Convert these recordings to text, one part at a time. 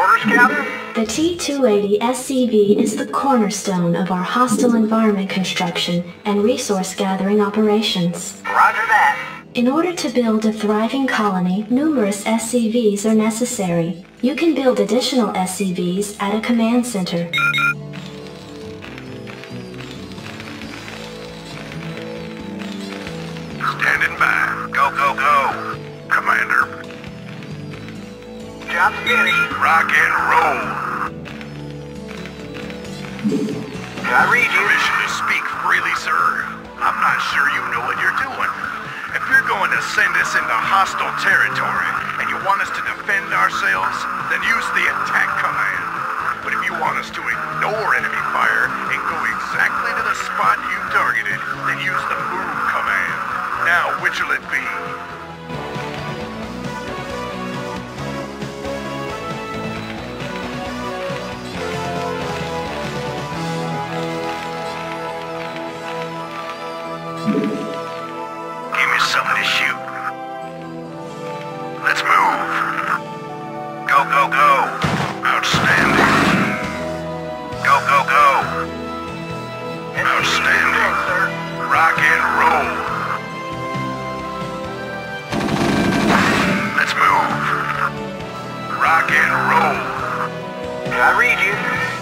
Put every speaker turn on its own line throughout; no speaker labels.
Orders, Captain?
The T-280 SCV is the cornerstone of our hostile environment construction and resource gathering operations.
Roger that.
In order to build a thriving colony, numerous SCVs are necessary. You can build additional SCVs at a command center.
Standing by. Go, go, go.
Finished.
Rock and roll.
I read you.
Permission to speak freely, sir. I'm not sure you know what you're doing. If you're going to send us into hostile territory and you want us to defend ourselves, then use the attack command. But if you want us to ignore enemy fire and go exactly to the spot you targeted, then use the move command. Now, which'll it be? Give me something to shoot. Let's move. Go, go, go. Outstanding. Go, go, go. Outstanding. Rock and roll. Let's move. Rock and roll.
I read you.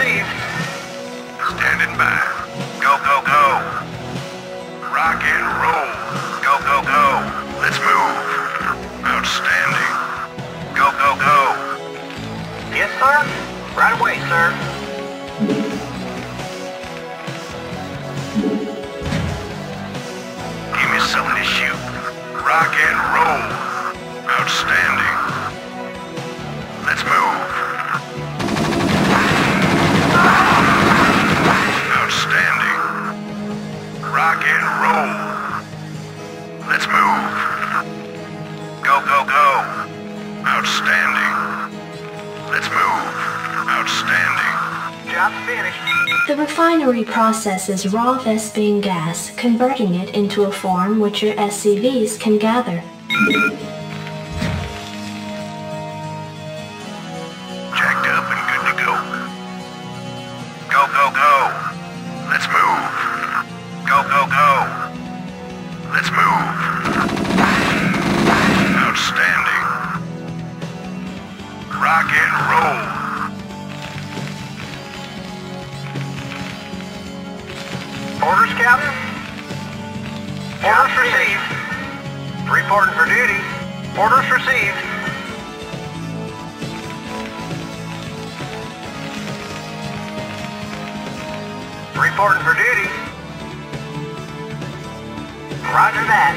Received.
Standing by. Go, go, go. Rock and roll. Go, go, go. Let's move. Outstanding. Go, go, go.
Yes, sir? Right away, sir.
Give me something to shoot. Rock and roll. Rock and roll. Let's move. Go, go, go. Outstanding. Let's move. Outstanding.
Job's finished.
The refinery processes raw Vespene gas, converting it into a form which your SCVs can gather.
Orders, Captain? Orders received. Reporting for duty. Orders received. Reporting for duty. Roger that.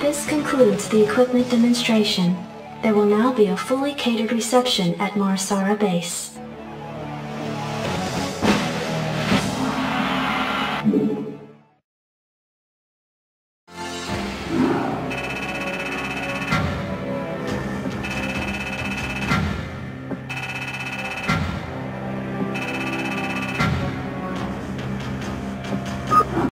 This concludes the equipment demonstration. There will now be a fully catered reception at Mar Sara Base.